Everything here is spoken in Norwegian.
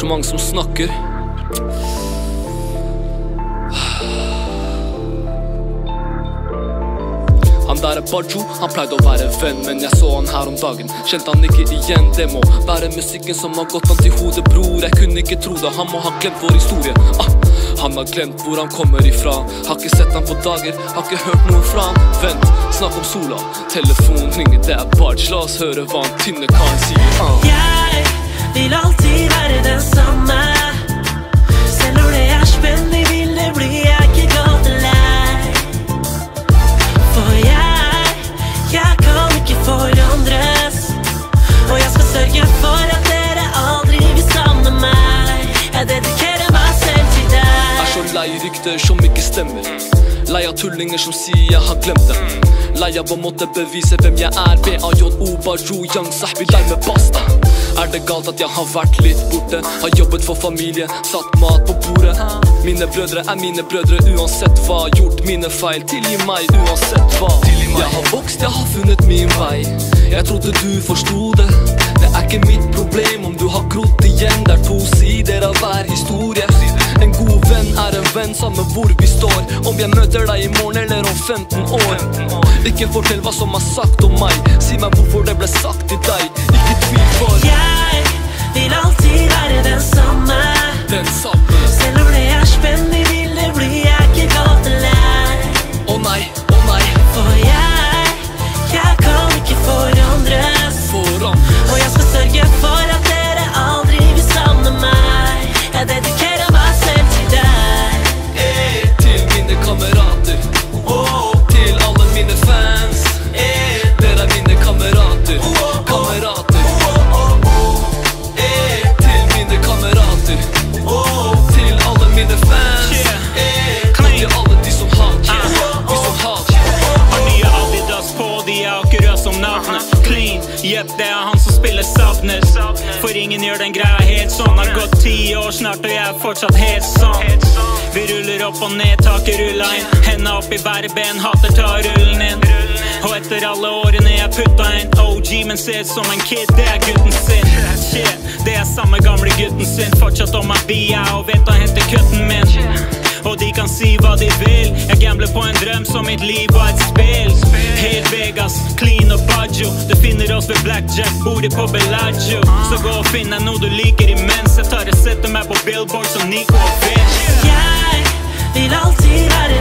så mange som snakker. Han der er Bajo, han pleide å være venn, men jeg så han her om dagen. Kjente han ikke igjen, det må være musikken som har gått han til hodet, bror. Jeg kunne ikke tro det, han må ha glemt vår historie. Ah, han har glemt hvor han kommer ifra. Har ikke sett han på dager, har ikke hørt noe fra han. Vent, snakk om sola. Telefonen ringer, det er Baj. La oss høre hva han tynne karen sier. Ah. Jeg vil alltid være den samme. Selv når det er spenning, vil det bli jeg ikke godt lei. For jeg, jeg kan ikke forandres. Og jeg skal sørge for at dere aldri vil savne meg. Jeg dedikerer meg selv til deg. Er så lei rykter som ikke stemmer. Lei av tullinger som sier jeg har glemt dem. Lei av å måtte bevise hvem jeg er. B-A-J-O, Bajo, Young Sahbi, lei med basta. Er det galt at jeg har vært litt borte? Har jobbet for familie, satt mat på bordet. Mine brødre er mine brødre uansett hva. Gjort mine feil, tilgi meg uansett hva. Jeg har vokst, jeg har funnet min vei. Jeg trodde du forsto det. Det er ikke mitt problem om du har grodd igjen. Det er to sider av hver historie. En god venn er en venn, samme hvor vi står. Om jeg møter deg i morgen eller om 15 år. Ikke fortell hva som er sagt om meg. Si meg hvorfor Clean, det er han som spiller Sabnes. For ingen gjør den greia helt sånn. Har gått ti år snart, og jeg er fortsatt helt sånn. Vi ruller opp og ned, taket rulla inn. Henda opp i bære ben, hater ta rullen inn. Og etter alle årene jeg putta inn OG, men ser som en kid, det er gutten sin. Shit, det er samme gamle gutten sin. Fortsatt om meg bia og vet å hente kutten min. Og de kan si hva de vil. Jeg gambler på en drøm som mitt liv var et spill. Helt Vegas, clean og Baggio. Du oss ved blackjack, bordet på Bellagio. Så gå og finn deg noe du liker imens jeg tar og setter meg på billboard som Nico og Vince. Jeg vil alltid være